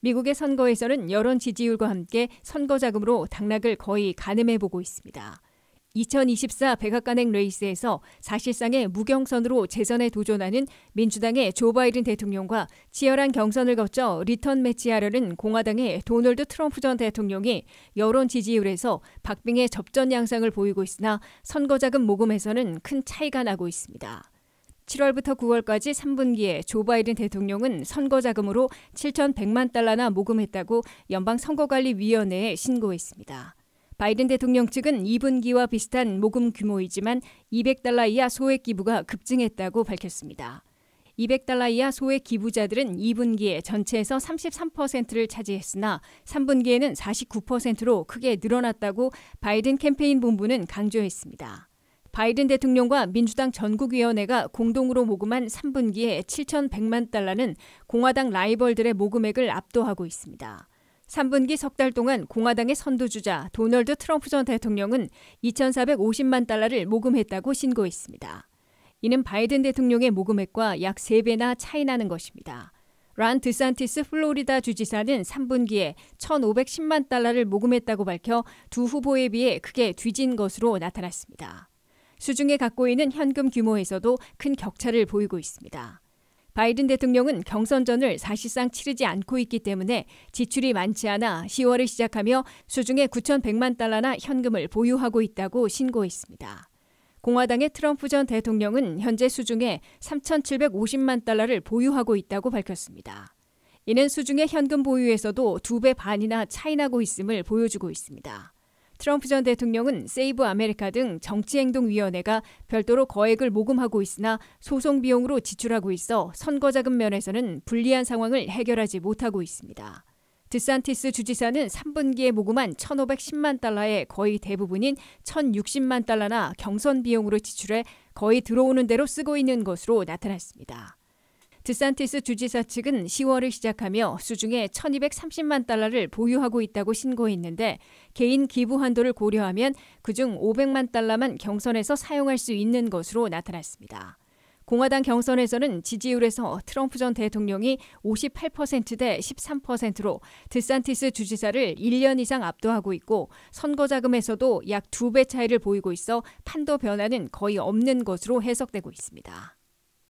미국의 선거에서는 여론 지지율과 함께 선거 자금으로 당락을 거의 가늠해 보고 있습니다. 2024 백악관행 레이스에서 사실상의 무경선으로 재선에 도전하는 민주당의 조 바이든 대통령과 치열한 경선을 거쳐 리턴 매치하려는 공화당의 도널드 트럼프 전 대통령이 여론 지지율에서 박빙의 접전 양상을 보이고 있으나 선거자금 모금에서는 큰 차이가 나고 있습니다. 7월부터 9월까지 3분기에 조 바이든 대통령은 선거 자금으로 7,100만 달러나 모금했다고 연방 선거관리위원회에 신고했습니다. 바이든 대통령 측은 2분기와 비슷한 모금 규모이지만 200달러 이하 소액 기부가 급증했다고 밝혔습니다. 200달러 이하 소액 기부자들은 2분기에 전체에서 33%를 차지했으나 3분기에는 49%로 크게 늘어났다고 바이든 캠페인 본부는 강조했습니다. 바이든 대통령과 민주당 전국위원회가 공동으로 모금한 3분기에 7,100만 달러는 공화당 라이벌들의 모금액을 압도하고 있습니다. 3분기 석 달 동안 공화당의 선두주자 도널드 트럼프 전 대통령은 2,450만 달러를 모금했다고 신고했습니다. 이는 바이든 대통령의 모금액과 약 3배나 차이 나는 것입니다. 란 드산티스 플로리다 주지사는 3분기에 1,510만 달러를 모금했다고 밝혀 두 후보에 비해 크게 뒤진 것으로 나타났습니다. 수중에 갖고 있는 현금 규모에서도 큰 격차를 보이고 있습니다. 바이든 대통령은 경선전을 사실상 치르지 않고 있기 때문에 지출이 많지 않아 10월을 시작하며 수중에 9,100만 달러나 현금을 보유하고 있다고 신고했습니다. 공화당의 트럼프 전 대통령은 현재 수중에 3,750만 달러를 보유하고 있다고 밝혔습니다. 이는 수중의 현금 보유에서도 두 배 반이나 차이나고 있음을 보여주고 있습니다. 트럼프 전 대통령은 세이브 아메리카 등 정치행동위원회가 별도로 거액을 모금하고 있으나 소송 비용으로 지출하고 있어 선거 자금 면에서는 불리한 상황을 해결하지 못하고 있습니다. 드산티스 주지사는 3분기에 모금한 1,510만 달러의 거의 대부분인 1,060만 달러나 경선 비용으로 지출해 거의 들어오는 대로 쓰고 있는 것으로 나타났습니다. 드산티스 주지사 측은 10월을 시작하며 수중에 1230만 달러를 보유하고 있다고 신고했는데 개인 기부 한도를 고려하면 그중 500만 달러만 경선에서 사용할 수 있는 것으로 나타났습니다. 공화당 경선에서는 지지율에서 트럼프 전 대통령이 58%대 13%로 드산티스 주지사를 1년 이상 압도하고 있고 선거 자금에서도 약 2배 차이를 보이고 있어 판도 변화는 거의 없는 것으로 해석되고 있습니다.